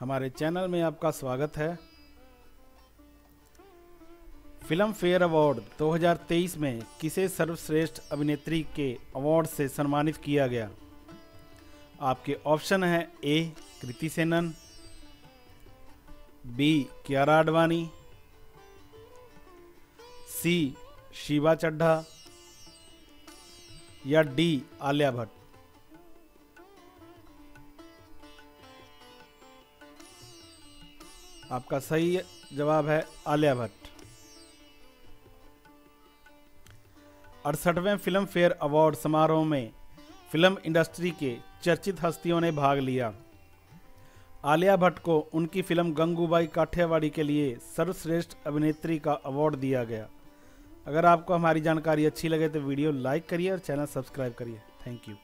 हमारे चैनल में आपका स्वागत है। फ़िल्म फेयर अवार्ड 2023 में किसे सर्वश्रेष्ठ अभिनेत्री के अवार्ड से सम्मानित किया गया? आपके ऑप्शन है A, Kriti Sanon, B, Kiara Advani, C, Shiva Chadha या डी, आलिया भट्ट। आपका सही जवाब है आलिया भट्ट। अड़सठवें फ़िल्म फेयर अवार्ड समारोह में फ़िल्म इंडस्ट्री के चर्चित हस्तियों ने भाग लिया। आलिया भट्ट को उनकी फ़िल्म गंगूबाई काठियावाड़ी के लिए सर्वश्रेष्ठ अभिनेत्री का अवार्ड दिया गया। अगर आपको हमारी जानकारी अच्छी लगे तो वीडियो लाइक करिए और चैनल सब्सक्राइब करिए। Thank you.